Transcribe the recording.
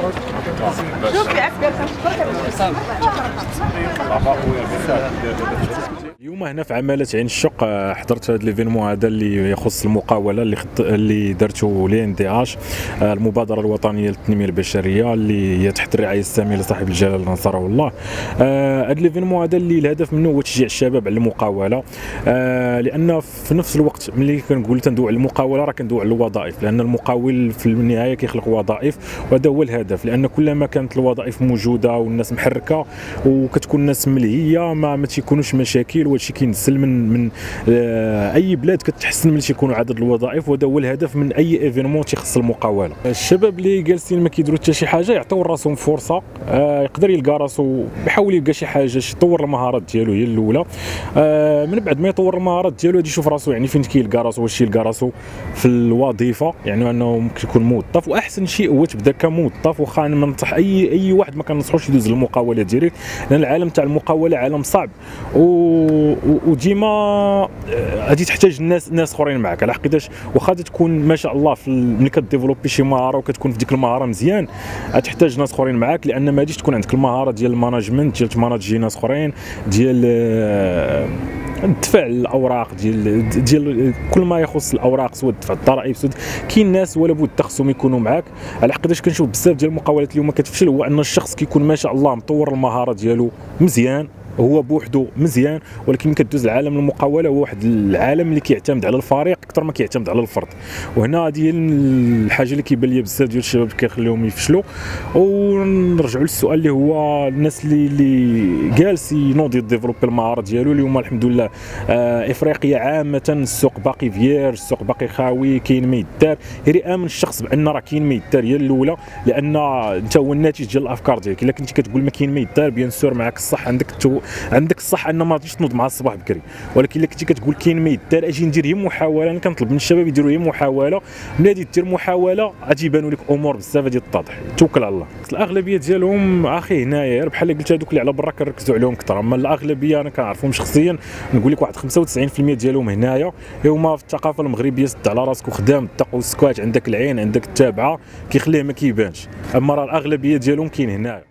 Schuk, ja, ja, ja, ja, ja, ja, ja, ja, اليوم هنا في عمالة عين الشق آه، حضرت هذا l'événement هذا اللي يخص المقاولة اللي خط... اللي درته l'INDH المبادرة الوطنية للتنمية البشرية اللي هي تحت الرعاية السامية لصاحب الجلاله نصره الله. آه، هذا l'événement هذا اللي الهدف منه هو تشجيع الشباب على المقاولة. آه، لأن في نفس الوقت ملي كنقول تندوي على المقاولة راه كندوي على الوظائف لأن المقاول في النهاية كيخلق وظائف وهذا هو الهدف لأن كلما كانت الوظائف موجودة والناس محركة وكتكون الناس ملهية ما, ما تيكونوش مشاكل وهذا الشيء كينزل من من آه، أي بلاد كتحسن ملي تيكونوا عدد الوظائف وهذا هو الهدف من أي événement تيخص المقاولة. الشباب اللي جالسين ما كيديروا حتى شي حاجة يعطيو راسهم فرصة آه، يقدر يلقى راسو يحاول يلقى شي حاجة يطور المهارات ديالو هي الأولى. آه، من بعد ما يطور المهارات ديالو غادي يشوف راسو يعني فين كيلقى راسو واش يلقى راسو في الوظيفة يعني أنه ممكن يكون موظف. وأحسن شيء هو تبدا كموظف واخا أنا ننصح اي أي واحد ما كننصحوش يدوز المقاولة direct لأن العالم تاع المقاولة عالم صعب. و... وديما آه، غادي تحتاج الناس ناس اخرين معك على حقيقه واخا تكون ما شاء الله في ملي ك développer شي مهارة وكتكون في ديك المهارة مزيان غتحتاج ناس اخرين معاك لأن ما غاديش تكون عندك المهارة ديال ال management ديال ت manager ناس اخرين ديال آه، دفع الأوراق ديال ديال كل ما يخص الأوراق سواء دفع الضرائب سواء كاين ناس ولا بد خصهم يكونوا معاك. على حقيقه كنشوف بزاف ديال المقاولات اليوم كتفشل هو أن الشخص كيكون ما شاء الله مطور المهارة ديالو مزيان. هو بوحده مزيان ولكن كدوز لعالم المقاوله هو واحد العالم اللي كيعتمد على الفريق أكثر ما كيعتمد على الفرد. وهنا هذه الحاجة اللي كيبان لي بزاف ديال الشباب كيخليهم يفشلوا. ونرجعوا للسؤال اللي هو الناس اللي اللي جالس ينوض développer المهاره ديالو اليوم الحمد لله آه إفريقيا عامة السوق باقي vierge السوق باقي خاوي كاين ما يدار. غير آمن الشخص بأن راه كاين ما يدار هي الأولى لأن أنت هو الناتج ديال الأفكار ديالك. إلا كنتي كتقول ما كاين ما يدار bien sûr معك الصح عندك تو عندك الصح ان ما غاديش تنوض مع الصباح بكري. ولكن إلا كنتي كتقول كاين ما يدار أجي ندير غير محاولة أنا كنطلب من الشباب يديروا غير محاولة. ملي غادي دير محاولة غادي يبانوا لك أمور بزاف غادي تتضح. توكل على الله. الأغلبية ديالهم أخي هنايا بحال قلت هذوك اللي على برا كنركزوا عليهم أكثر أما الأغلبية أنا كنعرفهم شخصيا نقول لك واحد 95% ديالهم هنايا. هما في الثقافة المغربية سد على راسك وخدام التق والسكوات عندك العين عندك التابعة كيخليه ما كيبانش. أما راه الأغلبية ديالهم كاين هنايا.